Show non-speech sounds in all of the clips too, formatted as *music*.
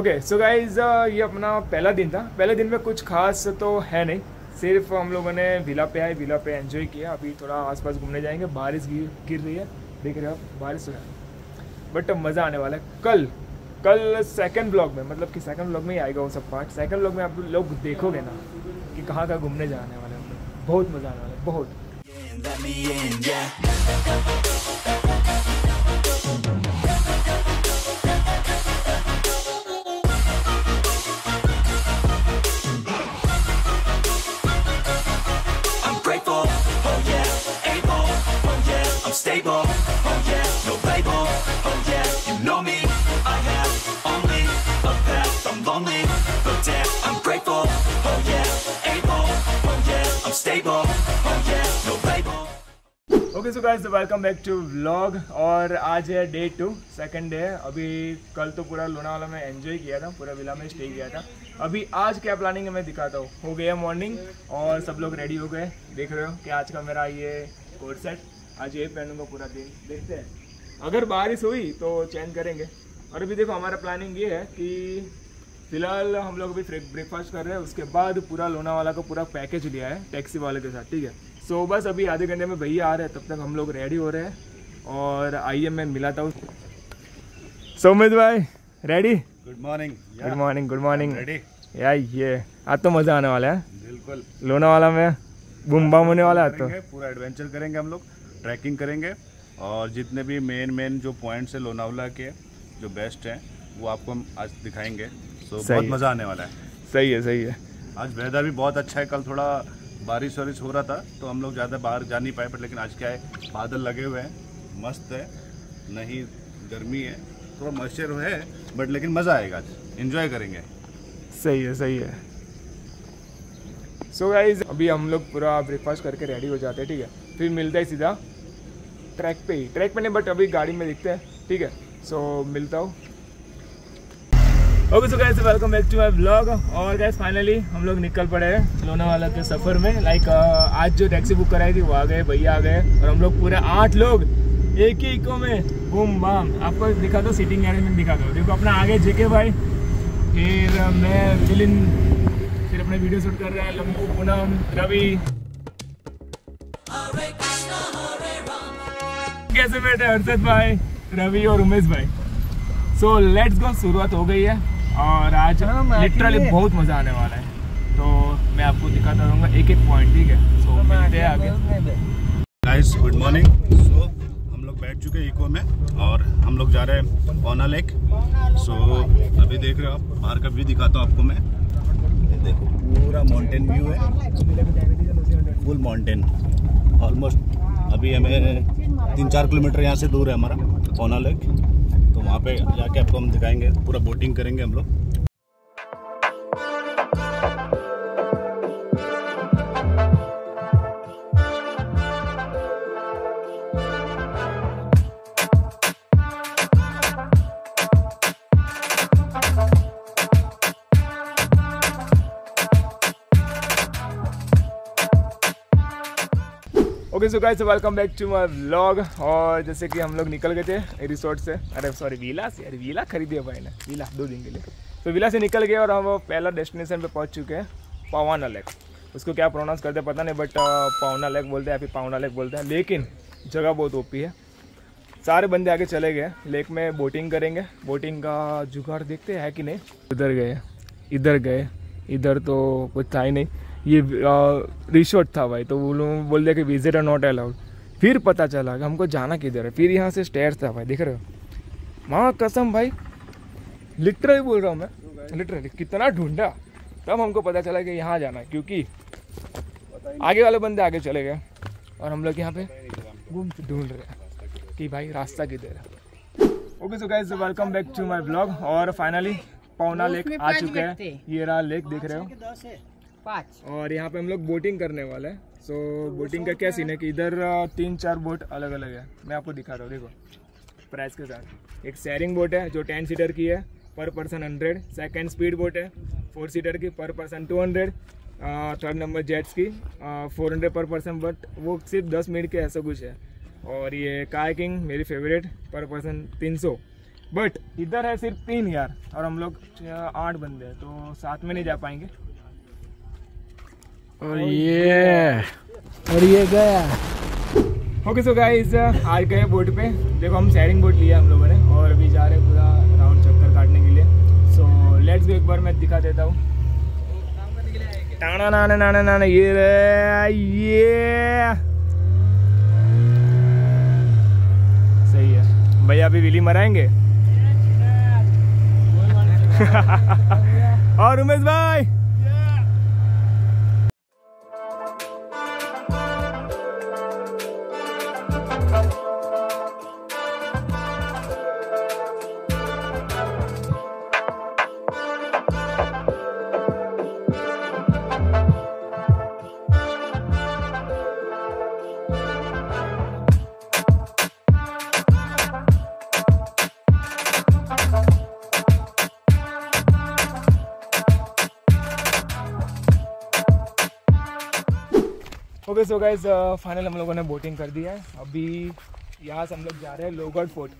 Okay so guys ये अपना पहला दिन था। पहले दिन में कुछ खास तो है नहीं। सिर्फ़ हम लोगों ने विला पे आए, विला पे एंजॉय किया। अभी थोड़ा आसपास घूमने जाएँगे। बारिश गिर गिर रही है। देख रहे हो आप, बारिश हो रहा है। बट मज़ा आने वाला है। कल कल सेकंड ब्लॉग में मतलब कि सेकंड ब्लॉग में ही आएगा वो सब पार्ट सेकंड ब्लॉग में आप लोग देखोगे ना, कि कहाँ कहाँ घूमने जाने वाले हैं। बहुत मज़ा आने वाला है, बहुत। Stable, oh yeah, no label, oh yeah, you know me, I have only a path, I'm lonely, but damn, I'm grateful, oh yeah, able, oh yeah, I'm stable, oh yeah, no label. Okay so guys welcome back to vlog और आज है day to second day है अभी कल तो पूरा लोनावाला में enjoy किया था पूरा विला में स्टे किया था अभी आज क्या प्लानिंग है मैं दिखाता हूँ हो गया मॉर्निंग और सब लोग रेडी हो गए देख रहे हो कि आज का मेरा ये कोट सेट आज ये पहनूँगा पूरा दिन। देखते हैं। अगर बारिश हुई तो चेंज करेंगे। और अभी देखो हमारा प्लानिंग ये है कि फ़िलहाल हम लोग अभी ब्रेकफास्ट कर रहे हैं उसके बाद पूरा लोनावाला का पूरा पैकेज लिया है टैक्सी वाले के साथ ठीक है? सो बस अभी आधे घंटे में भैया आ रहे हैं तब तक हम लोग रेडी हो रहे हैं। और आइए मैं मिला था सौमित भाई ready good morning good morning good morning ready यार ये आज तो मज़ा आने वाला है। बिल्कुल। लोनावाला में बूम बम होने वाला है तो। पूरा एडवेंचर करेंगे हम लोग। ट्रैकिंग करेंगे और जितने भी मेन मेन जो पॉइंट्स है लोनावला के जो बेस्ट हैं वो आपको हम आज दिखाएँगे। तो बहुत मज़ा आने वाला है। सही है सही है। आज वेदर भी बहुत अच्छा है। कल थोड़ा बारिश वारिश हो रहा था तो हम लोग ज़्यादा बाहर जा नहीं पाए पर लेकिन आज क्या है बादल लगे हुए हैं मस्त है नहीं गर्मी है थोड़ा मॉइस्चर है बट लेकिन मज़ा आएगा आज। इन्जॉय करेंगे। सही है सही है। सो so गाइज़ अभी हम लोग पूरा ब्रेकफास्ट करके रेडी हो जाते हैं ठीक है? फिर मिलते हैं सीधा। ट्रैक पे ही। ट्रैक पे नहीं बट अभी गाड़ी में दिखते हैं। ठीक है? सो मिलता हूँ। Okay so guys welcome back to my blog और गाइस फाइनली हम लोग निकल पड़े हैं लोनावाला के सफ़र में। लाइक आज जो टैक्सी बुक कराई थी, वो आ गए, भैया आ गए। और हम लोग पूरे आठ लोग एक ही इको में। बूम बाम आपको दिखा दो सीटिंग अरेंजमेंट दिखा दो। देखो, अपना आगे जेके भाई। फिर मैं मिलिन फिर अपने वीडियो शूट कर रहे हैं लम्बू पूनम, रवि। कैसे बैठे हर्षद भाई रवि और उमेश भाई। सो लेट्स गो शुरुआत हो गई है और आज लिटरली बहुत मज़ा आने वाला है। तो मैं आपको दिखाता रहूँगा एक एक पॉइंट ठीक है? सो मिलते हैं आगे। गाइस गुड मॉर्निंग सो हम लोग बैठ चुके हैं इको में और हम लोग जा रहे हैं पौना लेक सो अभी देख रहे हो आप बाहर का व्यू दिखाता हूँ आपको मैं। देखो पूरा माउंटेन व्यू है। फुल माउंटेन ऑलमोस्ट अभी हमें तीन चार किलोमीटर यहाँ से दूर है हमारा, पौना लेक। तो वहाँ पे जाके आपको हम दिखाएँगे, पूरा बोटिंग करेंगे हम लोग। Okay so guys welcome back to my vlog और जैसे कि हम लोग निकल गए थे रिसोर्ट से। अरे सॉरी वीला से? अरे विला खरीदिए भाई ने। वीला दो दिन के लिए। तो वीला से निकल गए और हम पहला डेस्टिनेशन पे पहुँच चुके हैं पवाना लेक उसको क्या प्रोनाउंस करते हैं पता नहीं बट पावना लेक बोलते हैं, या फिर पावना लेक बोलते हैं। लेकिन जगह बहुत ओपी है। सारे बंदे आगे चले गए। लेक में बोटिंग करेंगे। बोटिंग का जुगाड़ देखते हैं कि नहीं? उधर गए। इधर गए। इधर तो कुछ था ही नहीं। ये रिसोर्ट था भाई तो वो लोग बोल दिया कि विज़िट आर नॉट अलाउड फिर पता चला कि हमको जाना किधर है। फिर यहाँ से स्टेयर्स था भाई देख रहे हो? माँ कसम भाई लिटरली बोल रहा हूँ मैं लिटरली कितना ढूंढा। तब हमको पता चला कि यहाँ जाना है क्योंकि आगे वाले बंदे आगे चले गए और हम लोग यहाँ पे घूम ढूंढ रहे हैं कि भाई रास्ता किधर है। Okay so guys welcome back to my blog और फाइनली पौना लेक आ चुका है। ये रहा लेक देख रहे हो। पाँच। और यहाँ पे हम लोग बोटिंग करने वाले हैं। सो बोटिंग का क्या सीन है कि इधर तीन चार बोट अलग अलग है। मैं आपको दिखा रहा हूँ देखो प्राइस के साथ। एक शेयरिंग बोट है जो टेन सीटर की है per person hundred second speed boat है फोर सीटर की per person two hundred third number jets की four hundred per person but वो सिर्फ़ दस मिनट के ऐसा कुछ है। और ये कायाकिंग मेरी फेवरेट पर पर्सन तीन सौ। बट इधर है सिर्फ़ तीन यार और हम लोग आठ बंदे हैं तो साथ में नहीं जा पाएँगे। और ये और ये गया। ओके सो गाइस आज गए बोट पे। देखो हम शेयरिंग बोट लिया हम लोगों ने और अभी जा रहे हैं पूरा राउंड चक्कर काटने के लिए। सो लेट्स गो एक बार मैं दिखा देता हूँ। टाना नाना नाना नाना ये रे ये। सही है। भैया अभी विली मराएँगे? *laughs* और उमेश भाई! ओके सो गाइस फाइनल हम लोगों ने बोटिंग कर दी है। अभी यहाँ से हम लोग जा रहे हैं लोगढ़ फोर्ट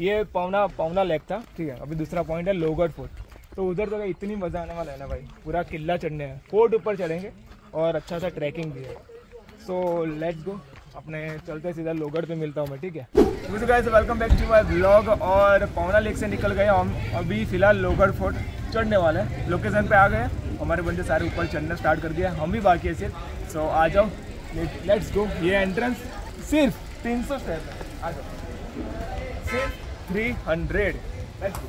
ये पौना पौना लेक था, ठीक है? अभी दूसरा पॉइंट है लोगढ़ फोर्ट तो उधर तो इतनी मज़ा आने वाला है ना भाई। पूरा किला चढ़ने है। फोर्ट ऊपर चढ़ेंगे और अच्छा सा ट्रैकिंग भी है। सो लेट्स गो अपने चलते सीधा लोगढ़ पे मिलता हूँ मैं, ठीक है? Welcome back to my blog और पौना लेक से निकल गए हम। अभी फ़िलहाल लोगढ़ फोर्ट चढ़ने वाले हैं। लोकेशन पे आ गए हमारे बंदे सारे ऊपर चढ़ना स्टार्ट कर दिया हम भी बाकी है, सिर्फ़। सो आ जाओ। लेट्स गो ये एंट्रेंस सिर्फ़ तीन सौ स्टेप है आ जाओ सिर्फ़ three hundred let's go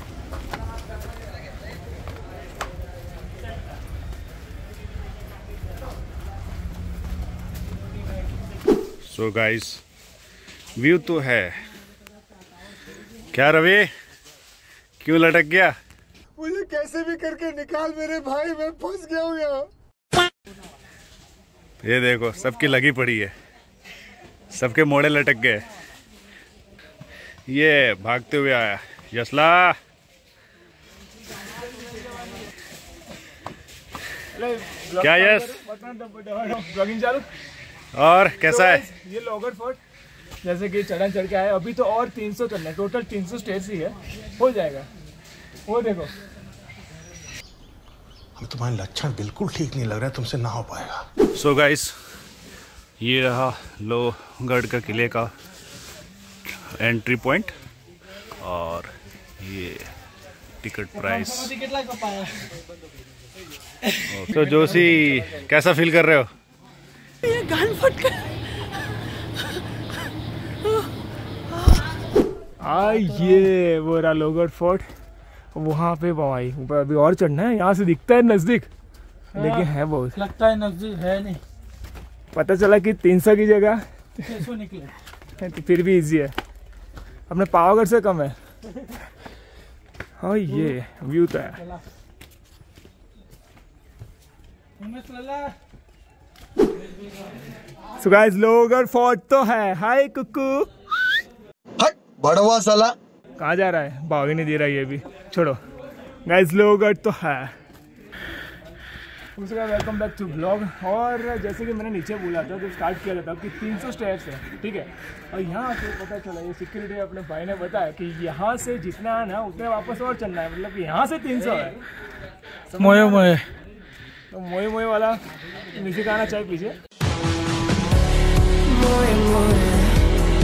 so guys view तो है। क्या रवि? क्यों लटक गया? मुझे कैसे भी करके निकाल मेरे भाई मैं फंस गया हूँ यहाँ। ये देखो, सबकी लगी पड़ी है। सबके मोड़े लटक गए। ये भागते हुए आया। यसला! क्या यस? और कैसा है? ये लोगर फोर्ट जैसे कि चढ़ा चढ़ के आए अभी तो और 300 चढ़ना है। टोटल 300 स्टेज ही है। हो जाएगा। वो देखो। हमें तुम्हारे लक्षण बिल्कुल ठीक नहीं लग रहा है तुमसे ना हो पाएगा। सो so गाइस ये रहा लोहगढ़ का किले का एंट्री पॉइंट और ये टिकट प्राइस तो जोशी कैसा फील कर रहे हो? आ ये वो रहा लोगर फोर्ट वहाँ पे भाई ऊपर अभी और चढ़ना है यहाँ से दिखता है नज़दीक। लेकिन है बहुत लगता है नज़दीक है नहीं। पता चला कि 300 की जगह। निकले। *laughs* तो फिर भी इजी है। अपने पावागढ़ से कम है। हाँ ये व्यू तो है। सो गाइस लोगर फोर्ट तो है। हाय कुकू। हट बड़वा साला। कहाँ जा रहा है? भाव ही नहीं दे रहा है ये भी। छोड़ो। गाइस लोगर तो है। उसका वेलकम बैक टू ब्लॉग और जैसे कि मैंने नीचे बोला था जब स्टार्ट किया था कि 300 स्टेप्स है ठीक है? और यहाँ से पता चला ये सिक्योरिटी अपने भाई ने बताया कि यहाँ से जितना है ना उतने वापस और चलना है। मतलब यहाँ से 300 है। मोए है? मोए। तो मोए मोए वाला म्यूज़िक आना चाहिए पीछे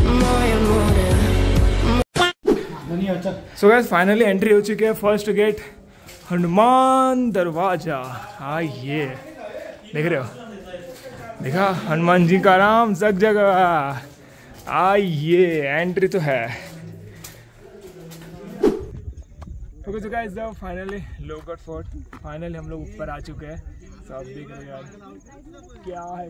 दुनिया चल सो गैस फाइनली एंट्री हो चुकी है फ़र्स्ट गेट हनुमान दरवाज़ा। ये देख रहे हो? देखा? हनुमान जी का आराम सब जगह आइए एंट्री तो है। Guys finally Lohagad fort finally हम लोग ऊपर आ चुके हैं। सब देख रहे यार, क्या है?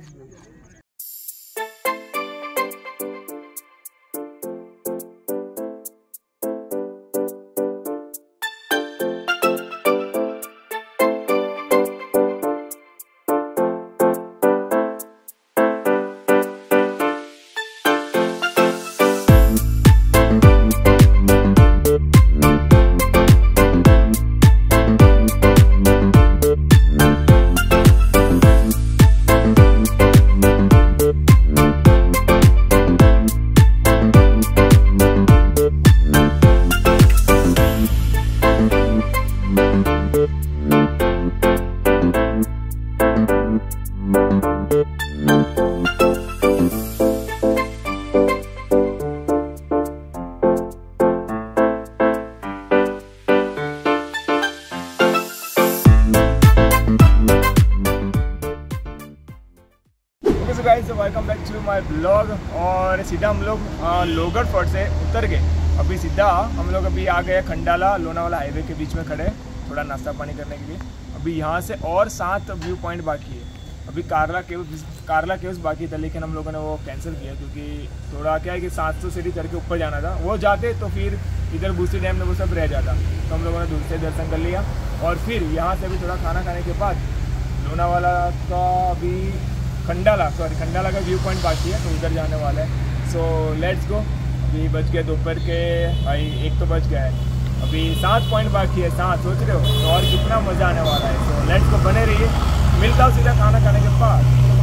ब्लॉग और सीधा हम लोग लोगढ़ फोर्ट से उतर गए। अभी सीधा हम लोग अभी आ गए खंडाला, लोनावाला हाईवे के बीच में खड़े थोड़ा नाश्ता पानी करने के लिए। अभी यहाँ से और सात व्यू पॉइंट बाकी है। अभी कारला केव्स कारला केव्स बाकी था, लेकिन हम लोगों ने वो कैंसिल किया क्योंकि थोड़ा क्या है कि सात सौ सीढ़ी चढ़ के ऊपर जाना था। वो जाते तो फिर इधर बूसी डैम में वो सब रह जाता। तो हम लोगों ने से दर्शन कर लिया। और फिर यहाँ से भी थोड़ा खाना खाने के बाद लोनावाला का अभी खंडाला सॉरी खंडाला का व्यू पॉइंट बाकी है तो उधर जाने वाला है। सो लेट्स गो अभी बज गए दोपहर के, भाई, एक तो बज गया है। अभी सात पॉइंट बाकी है, सात, सोच रहे हो? तो और कितना मज़ा आने वाला है। सो लेट्स को बने रहिए। मिलता हूँ सीधा खाना खाने के बाद।